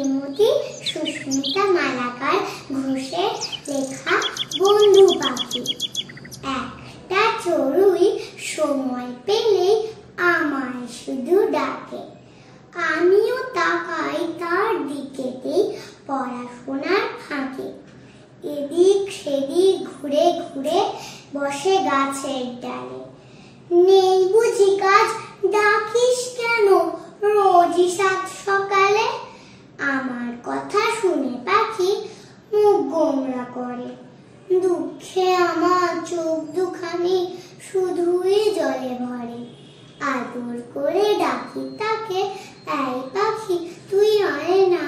শ্রীমতী সুস্মিতা মালাকার ঘোষের লেখা বন্ধু পাখি। একটা চড়ুই সময় পেলেই আমায় শুধু ডাকে। আমিও তাকাই তার দিকেতেই পড়াশোনার ফাঁকে। এদিক সেদিক ঘুরে ঘুরে বসে গাছের ডালে। নেই বুঝি কাজ ডাকিস কেন রোজই সাত সকালে আমার কথা শুনে পাখি মুখ গোমরা করে। দুঃখে আমার চোখ দুখানি শুধুই জলে ভরে। আদর করে ডাকি তাকে, এই পাখি, তুই আয় না,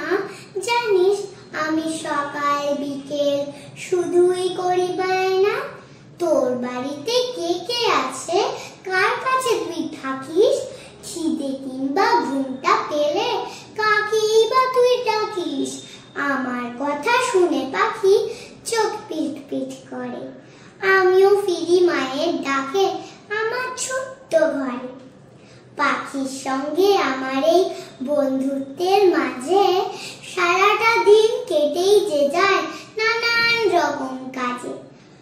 জানিস আমি সকাল বিকেল শুধুই করি না তোর বাড়িতে কে কে আছে? কার কাছে তুই থাকিস? খিদে কিংবা ঘুমটা পেলে কাকেই বা তুই ডাকিস? আমার কথা শুনে পাখি চোখ পিট পিট করে আমিও মায়ের ডাকে আমার ছোট্ট ঘরে। পাখির সঙ্গে আমার এই বন্ধুত্বের মাঝে সারাটা দিন কেটেই যে যায় নানান রকম কাজে।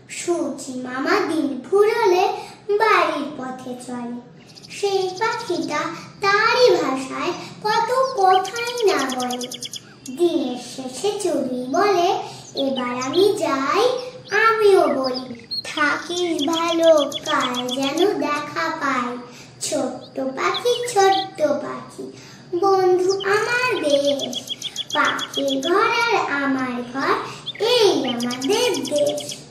সূর্যি মামা দিন ফুরলে বাড়ির পথে চলে। সেই পাখিটা তারই ভাষায় কত কথাই না বলে। দিনের শেষে চুরি বলে, এবার আমি যাই, আমিও বলি। থাকিস ভালো কাল যেন দেখা পাই। ছোট্ট পাখি ছোট্ট পাখি, বন্ধু আমার দেশ। পাখির ঘর আর আমার ঘর, এই আমাদের দেশ।